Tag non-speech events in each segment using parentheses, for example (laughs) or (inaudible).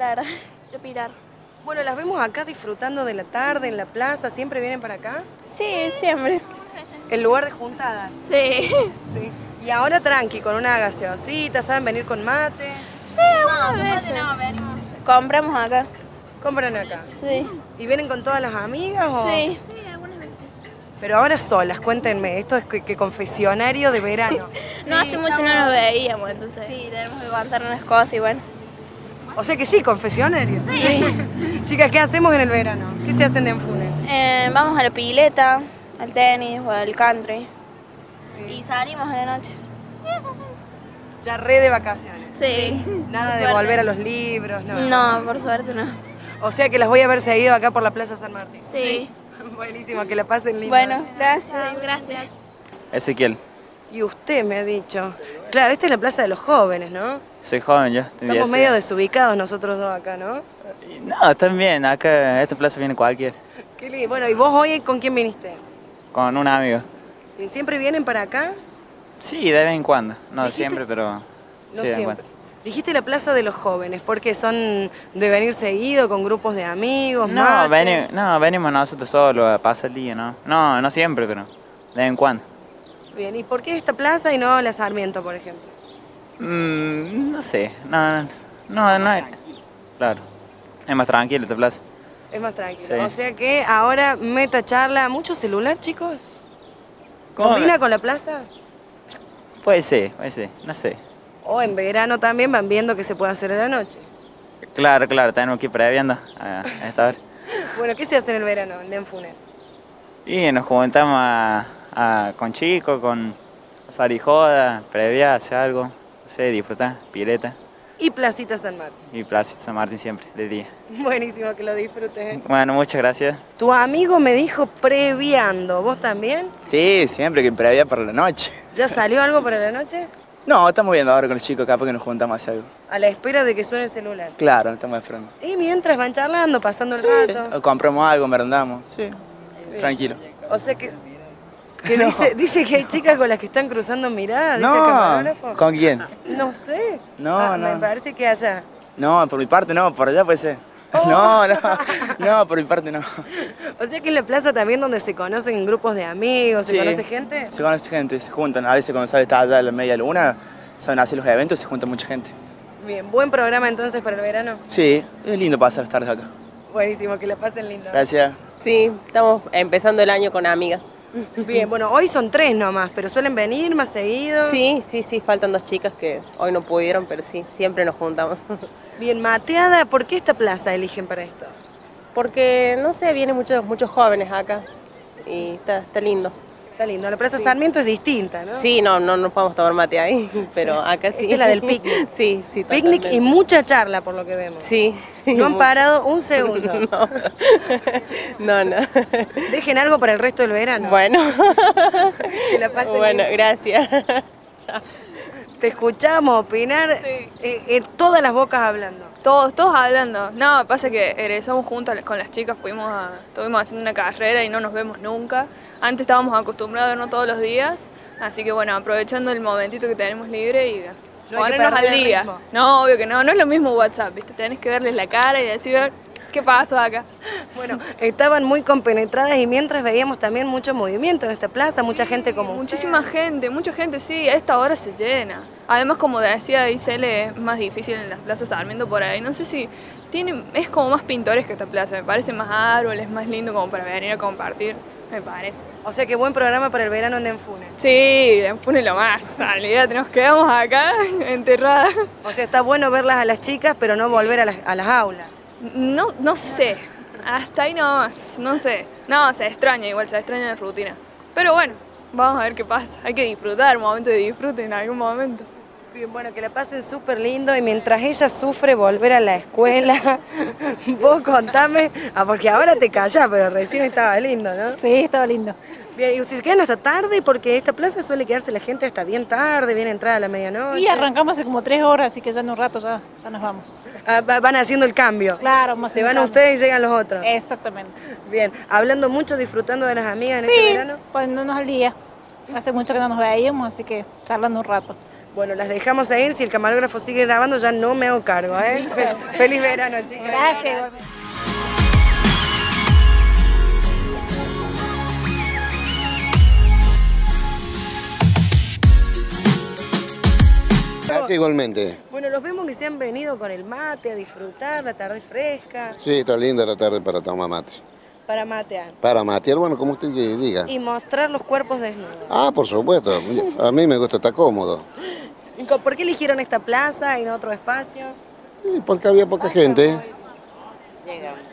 Pilar. (laughs) Yo Pilar. Bueno, las vemos acá disfrutando de la tarde en la plaza. ¿Siempre vienen para acá? Sí, siempre. ¿El lugar de juntadas? Sí. Sí. Y ahora tranqui, con una gaseosita, ¿saben venir con mate? Sí, algunas veces. Compramos acá. Compran acá. Sí. ¿Y vienen con todas las amigas o...? Sí. Pero ahora solas, cuéntenme, esto es que, que confesionario de verano. (laughs) No hace mucho no nos veíamos, entonces. Sí, tenemos que contar unas cosas y bueno. O sea que sí, confesionario. Sí. (laughs) Chicas, ¿qué hacemos en el verano? ¿Qué se hacen de Enfune? Eh, vamos a la pileta, al tenis o al country. Y salimos la noche. Ya re de vacaciones. Sí. Nada Por de suerte. volver a los libros, no. No, por suerte no. O sea que las voy a ver seguido acá por la Plaza San Martín. Sí. (laughs) Buenísimo, que la pasen lindo. Bueno, gracias. Gracias. Ezequiel, Y usted me ha dicho. Claro, esta es la Plaza de los Jóvenes, ¿no? Soy joven ya. Estamos medio desubicados nosotros dos acá, ¿no? No, están bien, acá a esta plaza viene cualquier, Qué lindo. Bueno, ¿y vos hoy con quién viniste? con un amigo. ¿Y ¿Siempre vienen para acá? Sí, de vez en cuando, no ¿Dijiste? siempre, pero No sí, de vez en siempre. cuando. Dijiste la Plaza de los Jóvenes, porque son de venir seguido con grupos de amigos, No, veni- no, venimos nosotros solos a pasar el día, ¿no? No, no siempre, pero de vez en cuando. Bien, ¿y por qué esta plaza y no la Sarmiento, por ejemplo? Mm, no sé, no, no, no, no es- Claro, es más tranquilo esta plaza. Es más tranquilo. Sí. O sea que ahora meta charla, mucho celular, chicos. ¿Combina con la plaza? Puede ser, puede ser, no sé. O en verano también van viendo qué se puede hacer a la noche. Claro, claro, tenemos que ir previendo a, a esta hora. (laughs) Bueno, ¿qué se hace en el verano en Funes? Y nos juntamos a- a- con chicos, con salir joda, previa, hacer algo, no sé, disfrutar, pileta Y Placita San Martín. y Plaza San Martín siempre, de día. Buenísimo que lo disfrutes. ¿eh? Bueno, muchas gracias. Tu amigo me dijo previando, ¿vos también? Sí, siempre que previa para la noche. ¿Ya salió algo para la noche? No, estamos viendo ahora con los chicos, capaz que nos juntamos a hacer algo. A la espera de que suene el celular. Claro, estamos esperando. Y mientras van charlando, pasando el rato. O compramos algo, merendamos. Sí, tranquilo. O sea que, que dice, dice que hay chicas con las que están cruzando miradas, dice el No, camarógrafo. ¿con quién? No sé. No, Ah, no. Me parece que allá. No, por mi parte no, por allá puede ser. No, no, no, por mi parte no. O sea que en la plaza también donde se conocen grupos de amigos, se Sí. conoce gente. Se conoce gente, se juntan. A veces cuando sale está allá a la media luna, saben hacer los eventos y se junta mucha gente. Bien, buen programa entonces para el verano. Sí, es lindo pasar las tardes acá. Buenísimo, que la pasen lindo. Gracias. Sí, estamos empezando el año con amigas. Bien, bueno, hoy son tres nomás, pero suelen venir más seguido. Sí, sí, sí, faltan dos chicas que hoy no pudieron, pero sí, siempre nos juntamos. (laughs) Bien, mateada, ¿por qué esta plaza eligen para esto? Porque, no sé, vienen muchos, muchos jóvenes acá y está, está lindo. Está lindo, la plaza Sarmiento es distinta, ¿no? Sí, no, no, no podemos tomar mate ahí, (laughs) pero acá sí. Esta es la del picnic. (laughs) Sí, sí, Picnic y mucha charla, por lo que vemos. Sí, sí, No han mucho. parado un segundo. (laughs) No, no. Dejen algo para el resto del verano. Bueno, Que la pasen bueno, gracias. Mm. Te escuchamos opinar eh, en todas las bocas hablando. Todos, todos hablando. No, pasa que egresamos juntos con las chicas, fuimos a, estuvimos haciendo una carrera y no nos vemos nunca. Antes estábamos acostumbrados a vernos todos los días, así que bueno, aprovechando el momentito que tenemos libre y No ponernos al día. No, obvio que no, no es lo mismo WhatsApp, ¿viste? Tenés que verles la cara y decir, "A ver, (laughs) ¿qué pasó acá? Bueno, estaban muy compenetradas y mientras veíamos también mucho movimiento en esta plaza, mucha gente como Muchísima gente, mucha gente, sí, a esta hora se llena. Además, como decía Isele, es más difícil en las plazas Sarmiento por ahí. No sé si tiene, es como más pintoresca esta plaza, me parece más árboles, más lindo como para venir a compartir, me parece. O sea que buen programa para el verano en Denfune. Sí, Denfune lo más, (laughs) olvídate, nos quedamos acá (laughs) enterradas. O sea, está bueno verlas a las chicas, pero no volver a las, a las aulas. No, no sé, hasta ahí nomás, no sé. No, se extraña igual, se extraña la rutina. Pero bueno, vamos a ver qué pasa. Hay que disfrutar, un momento de disfrute en algún momento. Bien, bueno, que la pasen súper lindo y mientras ella sufre volver a la escuela, (laughs) vos contame, ah, porque ahora te callás, pero recién estaba lindo, ¿no? Sí, estaba lindo. Y ustedes se quedan hasta tarde porque esta plaza suele quedarse la gente hasta bien tarde, bien entrada a la medianoche. Y arrancamos hace como tres horas, así que ya en un rato ya, ya nos vamos. Ah, va- van haciendo el cambio. Claro, más Se van ustedes y llegan los otros. Exactamente. Bien, hablando mucho, disfrutando de las amigas en este Sí, verano. poniéndonos al día. Hace mucho que no nos veíamos, así que charlando un rato. Bueno, las dejamos a ir. Si el camarógrafo sigue grabando, ya no me hago cargo, ¿eh? Fe- (laughs) Feliz verano, chicos. Gracias. Gracias igualmente. Bueno, los vemos que se han venido con el mate a disfrutar, la tarde fresca, Sí, está linda la tarde para tomar mate. para matear. Para matear, bueno, como usted diga. Y mostrar los cuerpos desnudos. Ah, por supuesto. A mí me gusta estar cómodo. ¿Y co- ¿Por qué eligieron esta plaza y no otro espacio? Sí, porque había poca gente.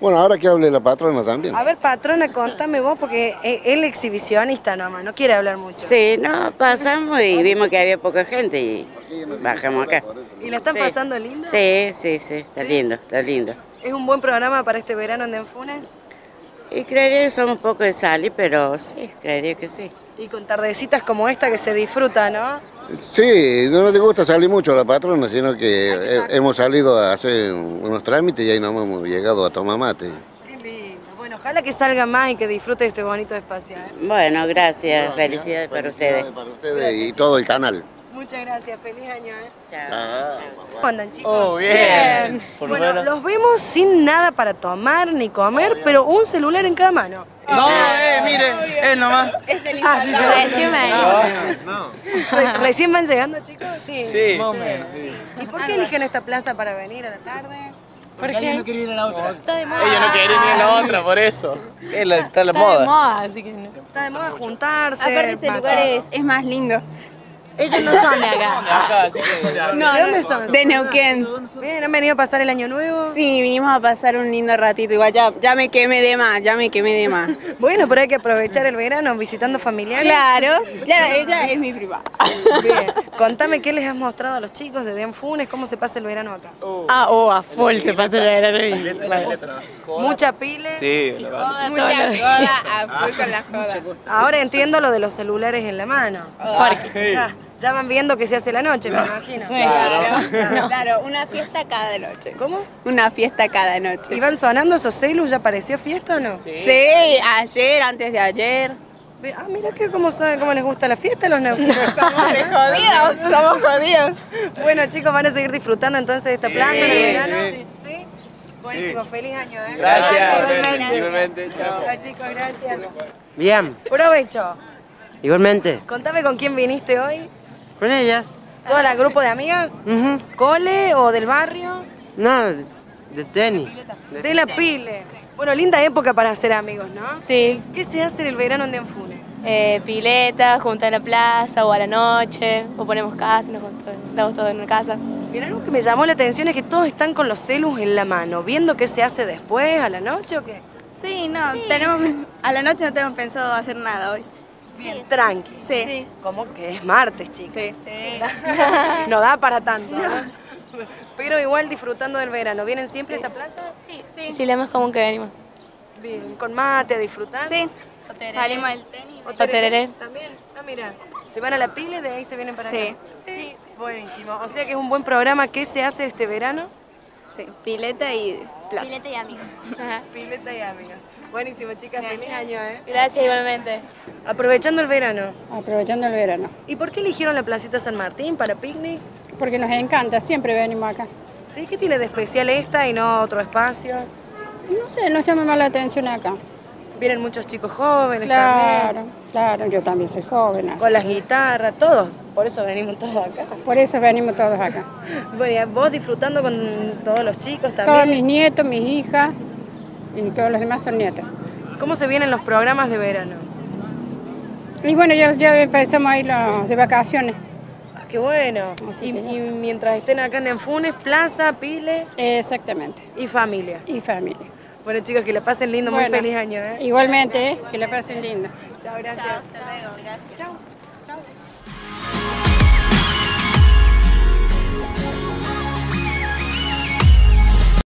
Bueno, ahora que hable la patrona también. A ver, patrona, contame vos, porque es el exhibicionista nomás, no quiere hablar mucho. Sí, no, pasamos y vimos que había poca gente y bajamos acá. ¿Y la están Sí. pasando lindo? Sí, sí, sí, está lindo, está lindo. ¿Es un buen programa para este verano en Denfunes? Y creería que somos poco de salir, pero sí, creería que sí. Y con tardecitas como esta que se disfruta, ¿no? Sí, no le gusta salir mucho a la patrona, sino que he- hemos salido a hacer unos trámites y ahí nos hemos llegado a tomar mate. Qué lindo. Bueno, ojalá que salga más y que disfrute de este bonito espacio. ¿eh? Bueno, gracias, felicidades para ustedes. Para ustedes y todo el canal. Muchas gracias, feliz año. ¿eh? Chao. ¿Cómo andan, chicos? Oh, bien. Por Bueno, los vemos sin nada para tomar ni comer, pero un celular en cada mano. No, eh, mire, él nomás. (laughs) Ah, sí, Recién Re- ¿Recién van llegando, chicos? Sí. Sí. ¿Y por qué eligen esta plaza para venir a la tarde? Ellos no querían ir a la otra, por eso. Es la- Está la moda. así que no. Está de moda juntarse. Aparte este matar. lugar es, es más lindo. Ellos no son de acá. (laughs) Acá, así que- (laughs) No, ¿De dónde son? De Neuquén. Bien, ¿han venido a pasar el año nuevo? Sí, vinimos a pasar un lindo ratito. Igual ya, ya me quemé de más, ya me quemé de más. (laughs) Bueno, pero hay que aprovechar el verano visitando familiares. Claro, claro, ella es mi prima. Bien. Contame qué les has mostrado a los chicos de Denfunes, cómo se pasa el verano acá. Ah, oh, a full se pasa el verano. Mucha pile. Sí, la. Mucha joda, a full con la joda. Ahora entiendo lo de los celulares en la mano. Ya, ya van viendo que se hace la noche, me imagino. (laughs) (laughs) Claro, claro, una fiesta cada noche. ¿Cómo? Una fiesta cada noche. ¿Y van sonando esos celus? ¿Ya pareció fiesta o no? Sí, ayer, antes de ayer. Ah, mira que cómo saben cómo les gusta la fiesta a los (laughs) neuquinos. jodidos, somos jodidos. bueno, chicos, van a seguir disfrutando entonces de esta plaza en el Sí, verano. sí. ¿Sí? Buenísimo, feliz año, ¿eh? Gracias. Igualmente. Chao. Chao, chicos, gracias. Bien, Provecho. igualmente. Contame con quién viniste hoy. Con ellas. ¿Todo el grupo de amigas? Ujú. ¿Cole o del barrio? No, de tenis. De la pile. Bueno, linda época para hacer amigos, ¿no? Sí, ¿Qué se hace en el verano en Denfunes? eh, pileta, junta en la plaza o a la noche, o ponemos casa, nos juntamos- estamos todos en una casa. Mira, algo que me llamó la atención es que todos están con los celus en la mano, viendo qué se hace después, a la noche o qué. Sí, no, tenemos, a la noche no tenemos pensado hacer nada hoy. Bien, tranqui. Sí. Como que es martes, chicos. Sí. (laughs) no da para tanto. ¿no? Pero igual disfrutando del verano. ¿Vienen siempre a esta plaza? Sí, sí. Sí, lo más común que venimos. Bien, con mate a disfrutar. Sí. Salimos al tenis. ¿O O tereré. También. Ah, mira. Se van a la pile y de ahí se vienen para Sí. acá. Sí. Buenísimo. O sea que es un buen programa. ¿Qué se hace este verano? Sí, pileta y plaza. Pileta y amigos. Pileta y amigos. Buenísimo, chicas. Feliz año, ¿eh? Gracias igualmente. Aprovechando el verano. Aprovechando el verano. ¿Y por qué eligieron la placita San Martín para picnic? Porque nos encanta, siempre venimos acá. ¿Sí? ¿Qué tiene de especial esta y no otro espacio? No sé, nos llama más la atención acá. Vienen muchos chicos jóvenes Claro, también. claro, yo también soy joven. así Con las guitarras, todos. Por eso venimos todos acá. Por eso venimos todos acá. (laughs) Bueno, vos disfrutando con todos los chicos Todos mis también. nietos, mis hijas y todos los demás son nietos. ¿Cómo se vienen los programas de verano? Y bueno, ya, ya empezamos a ir los de vacaciones. Ah, qué bueno. Y, que ya. y mientras estén acá en Enfunes, plaza, pile Exactamente. y familia. Y familia. Bueno, chicos, que la pasen lindo. Muy feliz año, ¿eh? Igualmente, ¿eh? que la pasen linda. Chao, gracias. Hasta luego, gracias. Chao.